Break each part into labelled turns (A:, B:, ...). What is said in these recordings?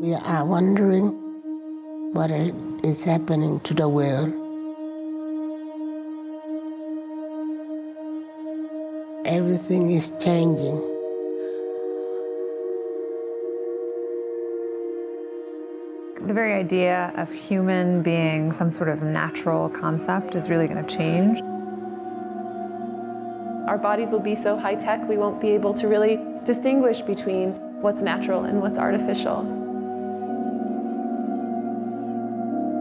A: We are wondering what is happening to the world. Everything is changing.
B: The very idea of human being some sort of natural concept is really going to change.
C: Our bodies will be so high tech, we won't be able to really distinguish between what's natural and what's artificial.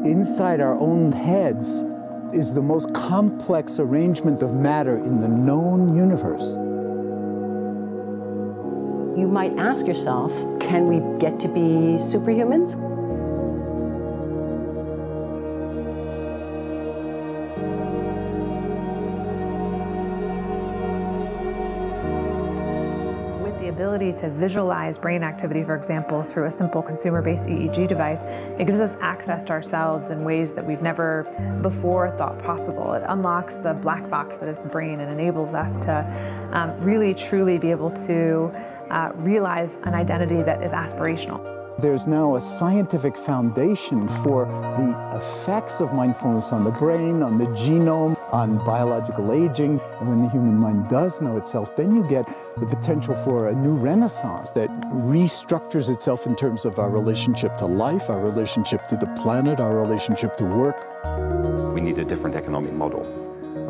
D: Inside our own heads is the most complex arrangement of matter in the known universe.
E: You might ask yourself, can we get to be superhumans?
B: Ability to visualize brain activity, for example, through a simple consumer-based EEG device, it gives us access to ourselves in ways that we've never before thought possible. It unlocks the black box that is the brain and enables us to um, really, truly be able to uh, realize an identity that is aspirational.
D: There's now a scientific foundation for the effects of mindfulness on the brain, on the genome, on biological aging. And when the human mind does know itself, then you get the potential for a new renaissance that restructures itself in terms of our relationship to life, our relationship to the planet, our relationship to work.
F: We need a different economic model.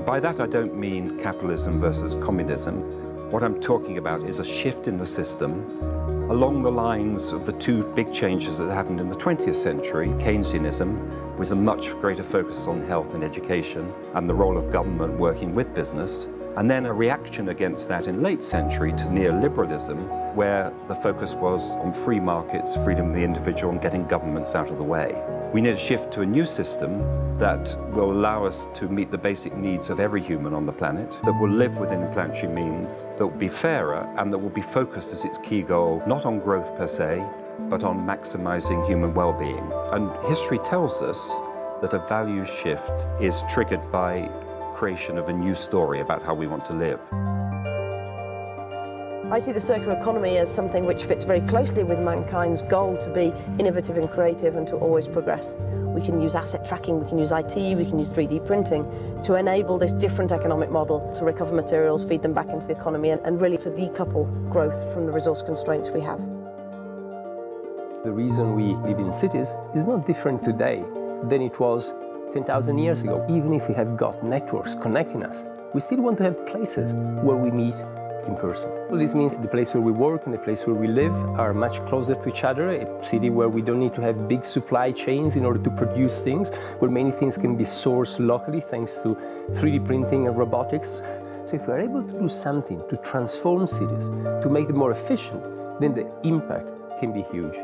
F: By that, I don't mean capitalism versus communism. What I'm talking about is a shift in the system along the lines of the two big changes that happened in the 20th century, Keynesianism, with a much greater focus on health and education, and the role of government working with business, and then a reaction against that in late century to neoliberalism, where the focus was on free markets, freedom of the individual, and getting governments out of the way. We need a shift to a new system that will allow us to meet the basic needs of every human on the planet, that will live within planetary means, that will be fairer, and that will be focused as its key goal not on growth per se, but on maximizing human well-being. And history tells us that a value shift is triggered by creation of a new story about how we want to live.
G: I see the circular economy as something which fits very closely with mankind's goal to be innovative and creative and to always progress. We can use asset tracking, we can use IT, we can use 3D printing to enable this different economic model to recover materials, feed them back into the economy and, and really to decouple growth from the resource constraints we have.
H: The reason we live in cities is not different today than it was 10,000 years ago. Even if we have got networks connecting us, we still want to have places where we meet in person. So this means the place where we work and the place where we live are much closer to each other, a city where we don't need to have big supply chains in order to produce things, where many things can be sourced locally thanks to 3D printing and robotics. So if we're able to do something to transform cities, to make them more efficient, then the impact can be huge.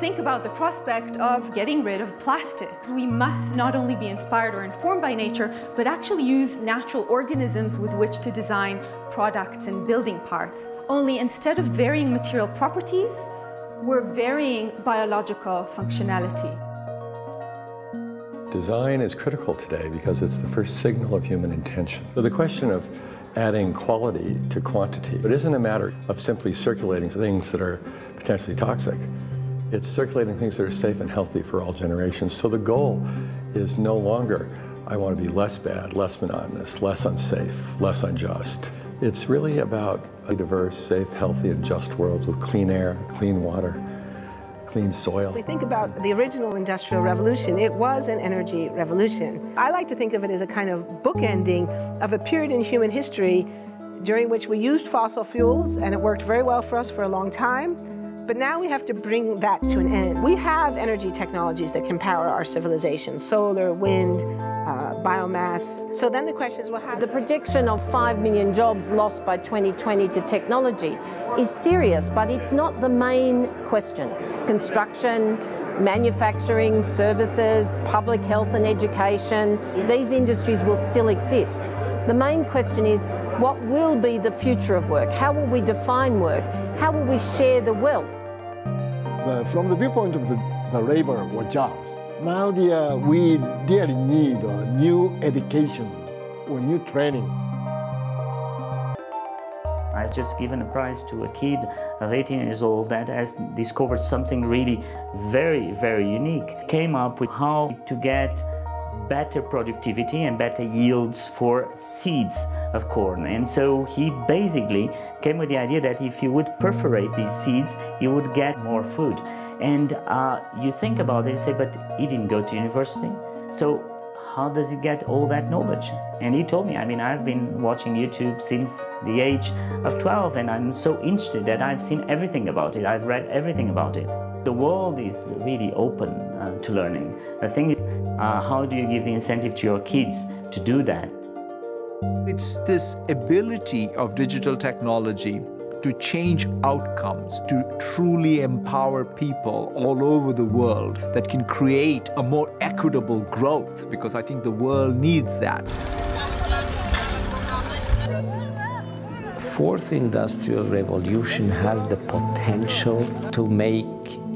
I: Think about the prospect of getting rid of plastics. We must not only be inspired or informed by nature, but actually use natural organisms with which to design products and building parts. Only instead of varying material properties, we're varying biological functionality.
J: Design is critical today because it's the first signal of human intention. So the question of adding quality to quantity, it isn't a matter of simply circulating things that are potentially toxic. It's circulating things that are safe and healthy for all generations. So the goal is no longer, I want to be less bad, less monotonous, less unsafe, less unjust. It's really about a diverse, safe, healthy, and just world with clean air, clean water, clean soil.
K: We think about the original Industrial Revolution, it was an energy revolution. I like to think of it as a kind of bookending of a period in human history during which we used fossil fuels and it worked very well for us for a long time. But now we have to bring that to an end. We have energy technologies that can power our civilization, solar, wind, uh, biomass. So then the question is, well.
L: The projection of 5 million jobs lost by 2020 to technology is serious, but it's not the main question. Construction, manufacturing, services, public health and education, these industries will still exist. The main question is, what will be the future of work? How will we define work? How will we share the wealth?
M: The, from the viewpoint of the, the labor or jobs, now the, uh, we really need a new education or new training.
N: I've just given a prize to a kid of 18 years old that has discovered something really very, very unique. Came up with how to get better productivity and better yields for seeds of corn. And so he basically came with the idea that if you would perforate these seeds, you would get more food. And uh, you think about it and say, but he didn't go to university. So how does he get all that knowledge? And he told me, I mean, I've been watching YouTube since the age of 12, and I'm so interested that I've seen everything about it. I've read everything about it. The world is really open uh, to learning. The thing is, uh, how do you give the incentive to your kids to do that?
O: It's this ability of digital technology to change outcomes, to truly empower people all over the world that can create a more equitable growth, because I think the world needs that.
P: Fourth industrial revolution has the potential to make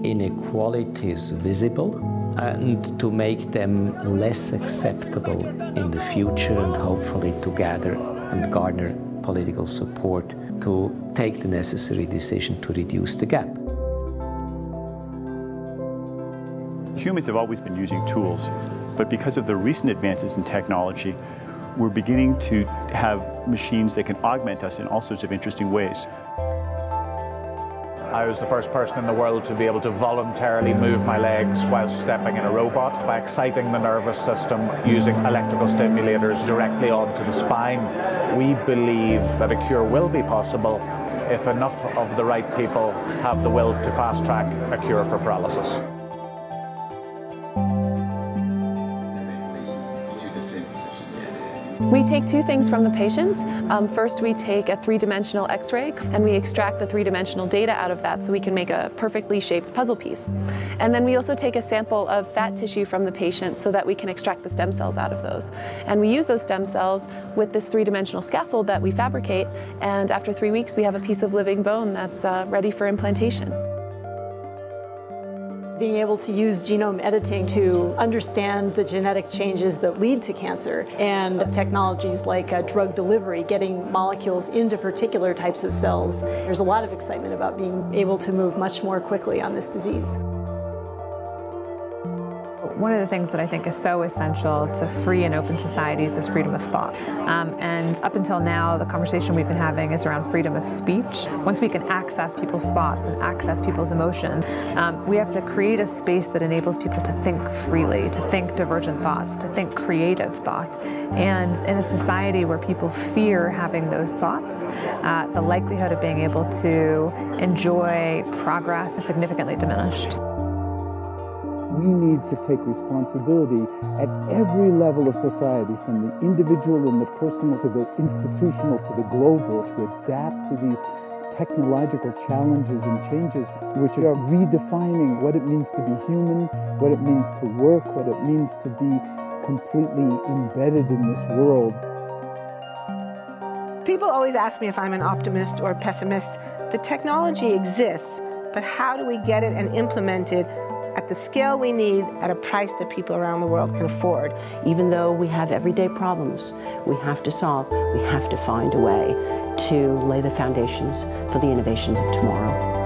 P: inequalities visible and to make them less acceptable in the future and hopefully to gather and garner political support to take the necessary decision to reduce the gap.
Q: Humans have always been using tools, but because of the recent advances in technology, we're beginning to have machines that can augment us in all sorts of interesting ways.
R: I was the first person in the world to be able to voluntarily move my legs while stepping in a robot by exciting the nervous system using electrical stimulators directly onto the spine. We believe that a cure will be possible if enough of the right people have the will to fast track a cure for paralysis.
C: We take two things from the patient. Um, first, we take a three-dimensional x-ray and we extract the three-dimensional data out of that so we can make a perfectly shaped puzzle piece. And then we also take a sample of fat tissue from the patient so that we can extract the stem cells out of those. And we use those stem cells with this three-dimensional scaffold that we fabricate, and after three weeks we have a piece of living bone that's uh, ready for implantation
S: being able to use genome editing to understand the genetic changes that lead to cancer and technologies like uh, drug delivery, getting molecules into particular types of cells. There's a lot of excitement about being able to move much more quickly on this disease.
B: One of the things that I think is so essential to free and open societies is freedom of thought. Um, and up until now, the conversation we've been having is around freedom of speech. Once we can access people's thoughts and access people's emotions, um, we have to create a space that enables people to think freely, to think divergent thoughts, to think creative thoughts. And in a society where people fear having those thoughts, uh, the likelihood of being able to enjoy progress is significantly diminished
D: we need to take responsibility at every level of society, from the individual and the personal to the institutional to the global, to adapt to these technological challenges and changes which are redefining what it means to be human, what it means to work, what it means to be completely embedded in this world.
K: People always ask me if I'm an optimist or a pessimist. The technology exists, but how do we get it and implement it at the scale we need at a price that people around the world can afford.
E: Even though we have everyday problems we have to solve, we have to find a way to lay the foundations for the innovations of tomorrow.